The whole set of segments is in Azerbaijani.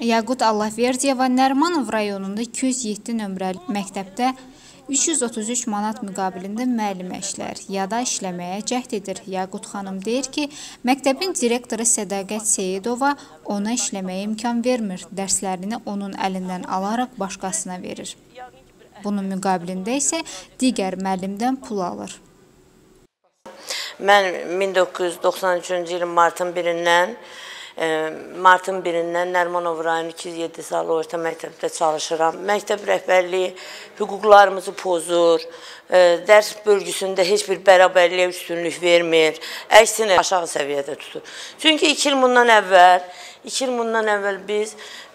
Yaqut Allahverdiyeva Nərmanov rayonunda 207 nömrəli məktəbdə 333 manat müqabilində müəllimə işlər, yada işləməyə cəhd edir. Yaqut xanım deyir ki, məktəbin direktoru Sədaqət Seyidova ona işləməyə imkan vermir, dərslərini onun əlindən alaraq başqasına verir. Bunun müqabilində isə digər müəllimdən pul alır. Mən 1993-cü ilin martın 1-dən martın 1-dən Nərmanov rayon 207 saylı orta məktəbdə çalışıram. Məktəb rəhbərliyi hüquqlarımızı pozur, dərs bölgüsündə heç bir bərabərliyə üstünlük vermir, əksinə aşağı səviyyədə tutur. Çünki 2 il bundan əvvəl 2 il bundan əvvəl biz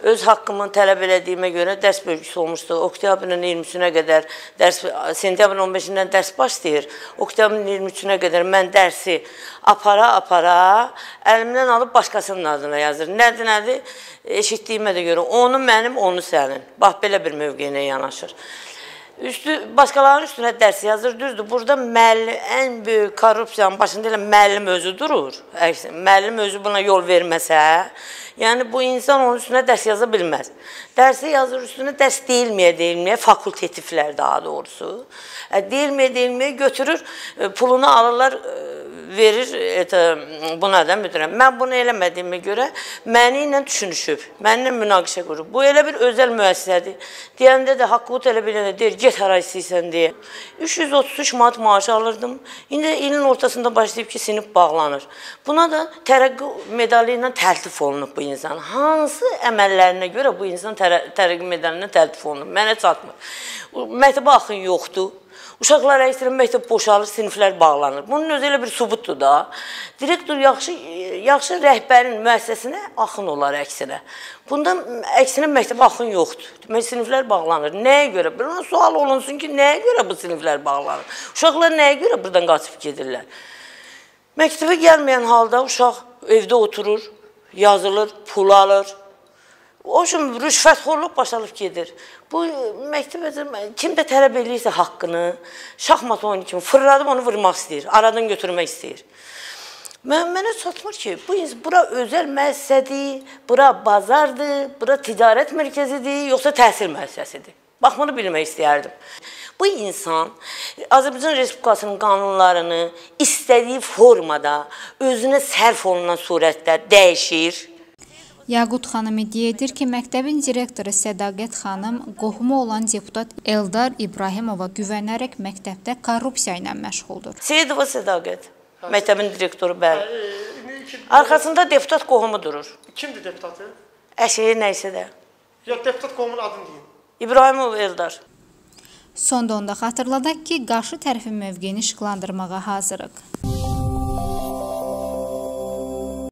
öz haqqımı tələb elədiyimə görə dərs bölgüsü olmuşdu. Oktyabrın 23-nə qədər dərs sentyabrın 15-dən dərs başlayır. Oktyabrın 23-nə qədər mən dərsi apara-apara əlimdən alıb başqasının adına yazır. Nədir, nədir? Eşitdiyimə də görə onu mənim, onu sənin. Bax belə bir mövqeyinə yanaşır. Üstü başqalarının üstünə dərs yazır, düzdür. Burada müəllim ən böyük korrupsiyanın başında elə müəllim özü durur. Müəllim özü buna yol verməsə, yəni bu insan onun üstünə dərs yaza bilməz. Dərsi yazır üstünə dərs deyilməyə, deyilməyə, fakultetivlər daha doğrusu. Deyilməyə, deyilməyə götürür, e, pulunu alırlar, e, verir et, buna da müdürəm. Mən bunu eləmədiyimə görə məni ilə düşünüşüb, mənimlə münaqişə qurub. Bu elə bir özəl müəssisədir. Deyəndə də haqqı tələb edəndə deyir, get hara istəyirsən deyə. 333 manat maaş alırdım. İndi ilin ortasında başlayıb ki, sinif bağlanır. Buna da tərəqqi medalı ilə təltif olunub bu insan. Hansı əməllərinə görə bu insan tərəqqi medalı ilə təltif olunub? Mənə çatmır. Məktəbə axın yoxdur. Uşaqlar əksərən məktəb boşalır, siniflər bağlanır. Bunun özü elə bir sübutdur da. Direktor yaxşı yaxşı rəhbərin müəssisəsinə axın olar əksinə. Bunda əksinə məktəbə axın yoxdur. Demək siniflər bağlanır. Nəyə görə? Buna sual olunsun ki, nəyə görə bu siniflər bağlanır? Uşaqlar nəyə görə burdan qaçıb gedirlər? Məktəbə gəlməyən halda uşaq evdə oturur, yazılır, pul alır, O üçün rüşvətxorluq başalıb gedir. Bu məktəbə kim də tələb eləyirsə haqqını, şahmat oyunu kimi fırladıb onu vurmaq istəyir, aradan götürmək istəyir. Mən mənə çatmır ki, bu bura özəl müəssisədir, bura bazardır, bura ticarət mərkəzidir, yoxsa təhsil müəssisəsidir. Bax bunu bilmək istəyərdim. Bu insan Azərbaycan Respublikasının qanunlarını istədiyi formada, özünə sərf olunan surətdə dəyişir Yaqut xanım iddia edir ki, məktəbin direktoru Sədaqət xanım qohumu olan deputat Eldar İbrahimova güvənərək məktəbdə korrupsiya ilə məşğuldur. Seyidova Sədaqət, məktəbin direktoru bəli. Arxasında deputat qohumu durur. Kimdir deputatı? Əşəyi nəysə də. Ya deputat qohumun adını deyin. İbrahimov Eldar. Sonda onda xatırladaq ki, qarşı tərəfin mövqeyini işıqlandırmağa hazırıq.